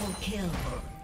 Double kill.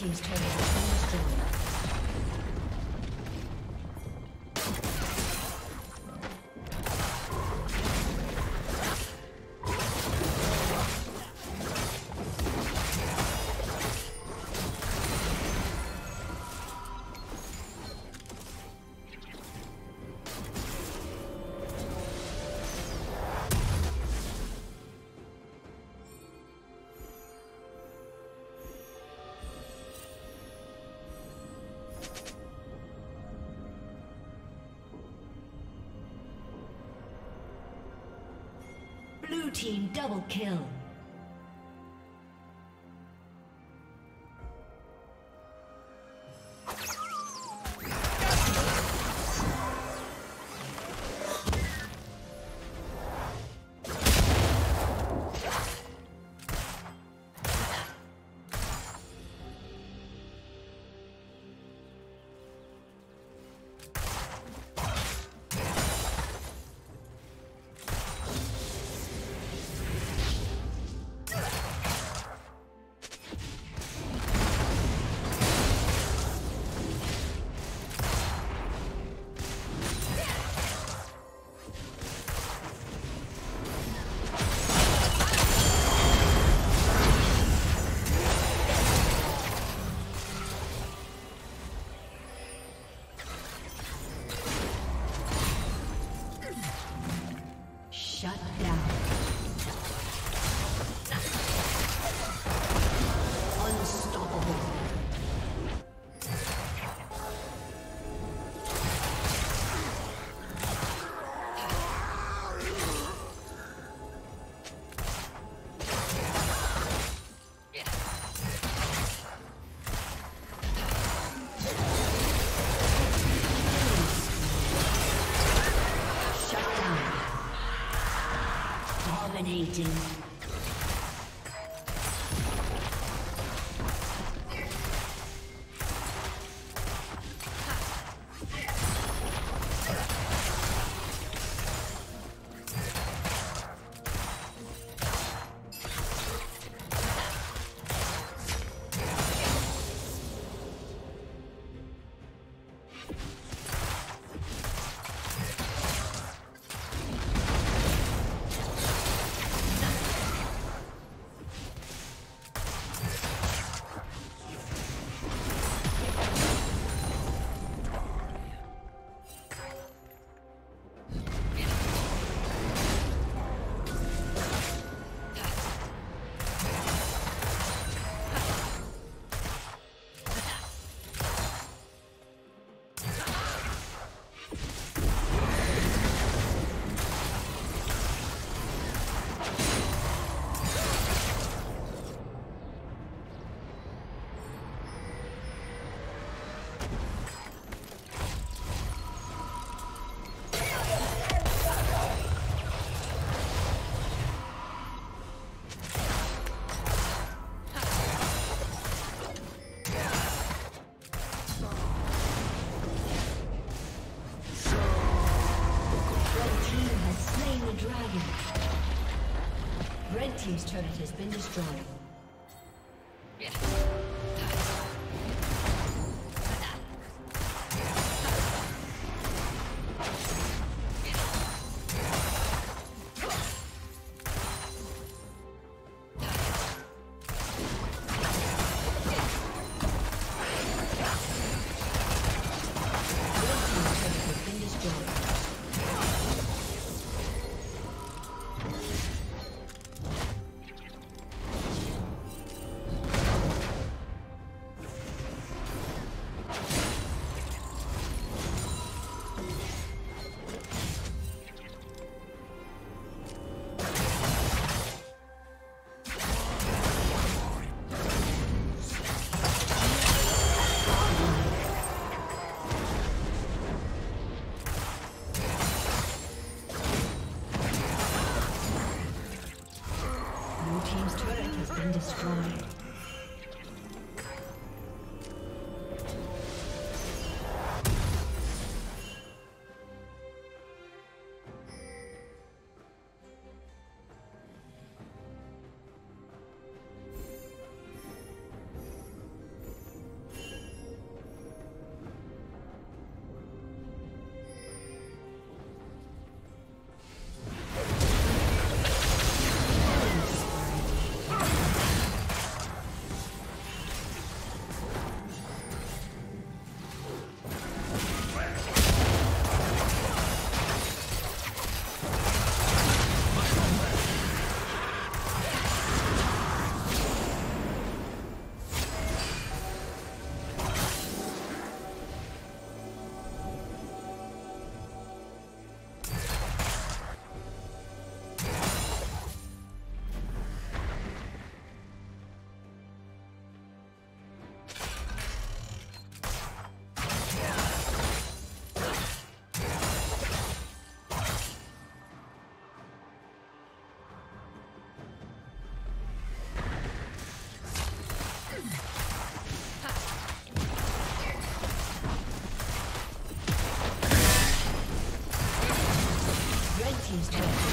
Team's turret Team double kill. Dominating. Team's been destroyed. team's turret.